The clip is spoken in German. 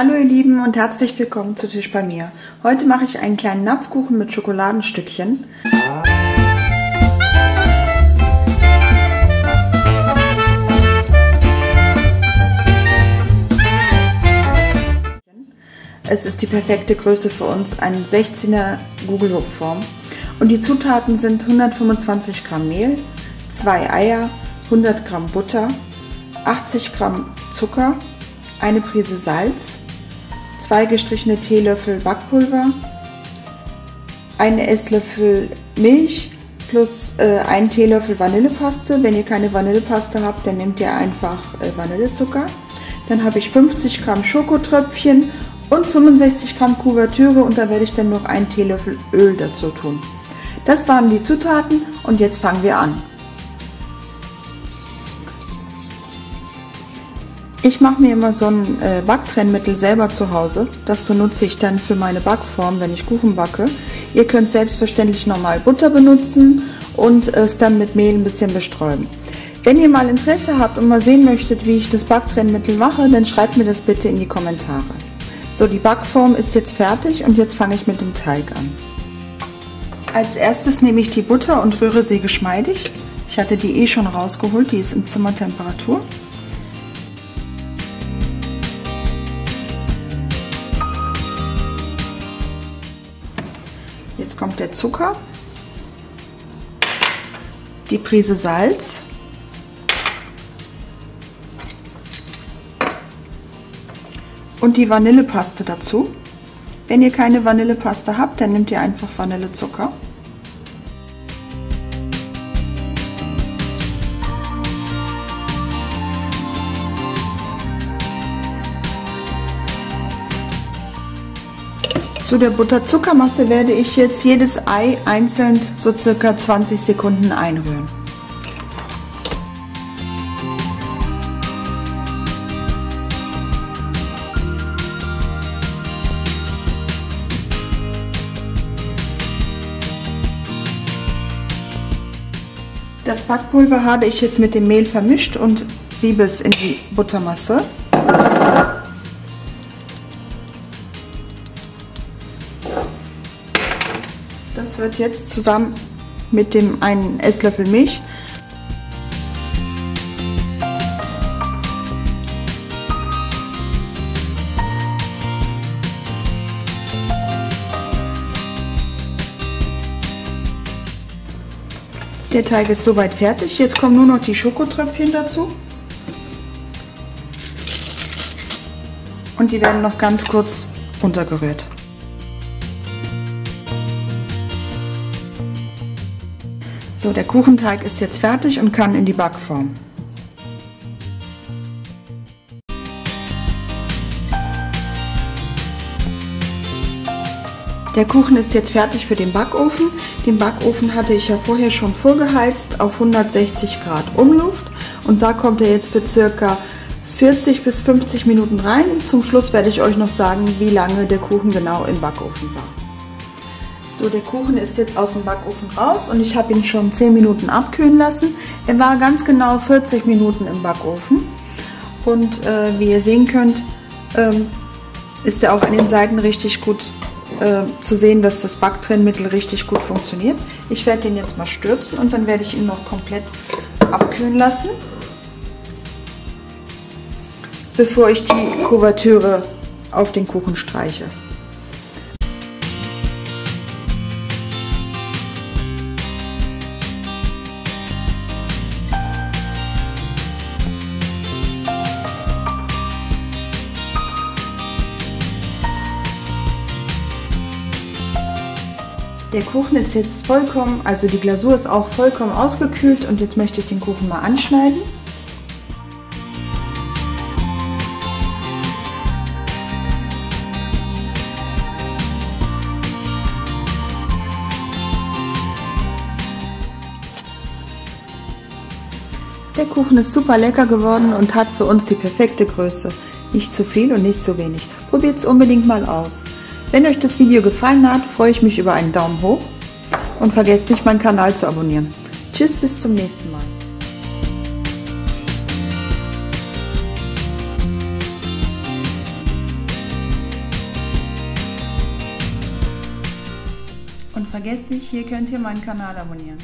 Hallo ihr Lieben und herzlich willkommen zu Tisch bei mir. Heute mache ich einen kleinen Napfkuchen mit Schokoladenstückchen. Es ist die perfekte Größe für uns, eine 16er Gugelhupfform. Und die Zutaten sind 125 Gramm Mehl, 2 Eier, 100 Gramm Butter, 80 Gramm Zucker, eine Prise Salz, zwei gestrichene Teelöffel Backpulver, eine Esslöffel Milch plus äh, ein Teelöffel Vanillepaste. Wenn ihr keine Vanillepaste habt, dann nehmt ihr einfach äh, Vanillezucker. Dann habe ich 50 Gramm Schokotröpfchen und 65 Gramm Kuvertüre und da werde ich dann noch einen Teelöffel Öl dazu tun. Das waren die Zutaten und jetzt fangen wir an. Ich mache mir immer so ein äh, Backtrennmittel selber zu Hause. Das benutze ich dann für meine Backform, wenn ich Kuchen backe. Ihr könnt selbstverständlich normal Butter benutzen und es dann mit Mehl ein bisschen bestreuen. Wenn ihr mal Interesse habt und mal sehen möchtet, wie ich das Backtrennmittel mache, dann schreibt mir das bitte in die Kommentare. So, die Backform ist jetzt fertig und jetzt fange ich mit dem Teig an. Als erstes nehme ich die Butter und rühre sie geschmeidig. Ich hatte die eh schon rausgeholt, die ist in Zimmertemperatur. Kommt der Zucker, die Prise Salz, und die Vanillepaste dazu. Wenn ihr keine Vanillepaste habt, dann nehmt ihr einfach Vanillezucker. Zu der Butterzuckermasse werde ich jetzt jedes Ei einzeln so circa 20 Sekunden einrühren. Das Backpulver habe ich jetzt mit dem Mehl vermischt und siebe es in die Buttermasse. Wird jetzt zusammen mit dem einen Esslöffel Milch Der Teig ist soweit fertig. Jetzt kommen nur noch die Schokotröpfchen dazu. Und die werden noch ganz kurz untergerührt. So, der Kuchenteig ist jetzt fertig und kann in die Backform. Der Kuchen ist jetzt fertig für den Backofen. Den Backofen hatte ich ja vorher schon vorgeheizt auf 160 Grad Umluft und da kommt er jetzt für circa 40 bis 50 Minuten rein. Zum Schluss werde ich euch noch sagen, wie lange der Kuchen genau im Backofen war. So, der Kuchen ist jetzt aus dem Backofen raus und ich habe ihn schon 10 Minuten abkühlen lassen. Er war ganz genau 40 Minuten im Backofen. Und äh, wie ihr sehen könnt, ähm, ist er auch an den Seiten richtig gut äh, zu sehen, dass das Backtrennmittel richtig gut funktioniert. Ich werde den jetzt mal stürzen und dann werde ich ihn noch komplett abkühlen lassen, bevor ich die Kuvertüre auf den Kuchen streiche. Der Kuchen ist jetzt vollkommen, also die Glasur ist auch vollkommen ausgekühlt und jetzt möchte ich den Kuchen mal anschneiden. Der Kuchen ist super lecker geworden und hat für uns die perfekte Größe. Nicht zu viel und nicht zu wenig. Probiert es unbedingt mal aus. Wenn euch das Video gefallen hat, freue ich mich über einen Daumen hoch und vergesst nicht, meinen Kanal zu abonnieren. Tschüss, bis zum nächsten Mal. Und vergesst nicht, hier könnt ihr meinen Kanal abonnieren.